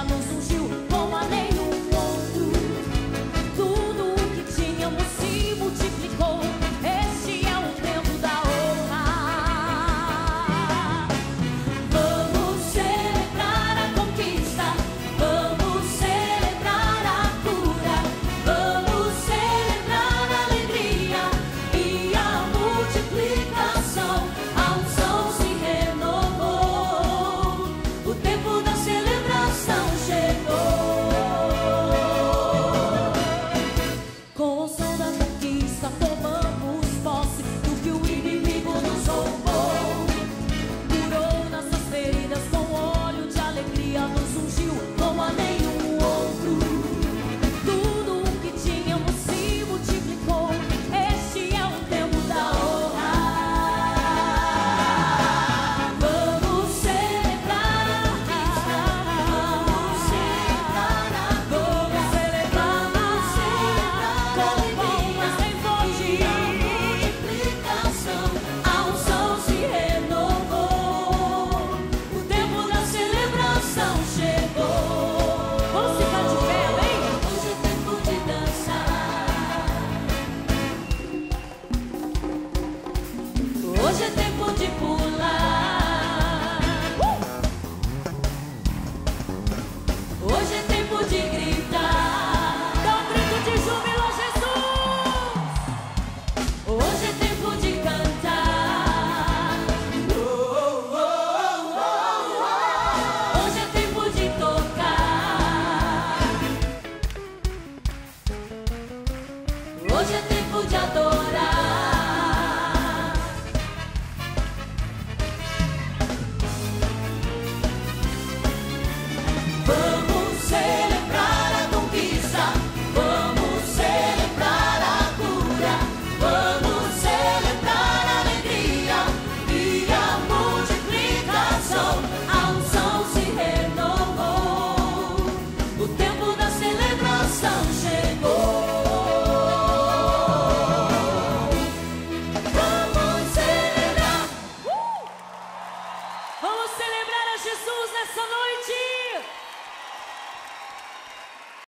já não surgiu.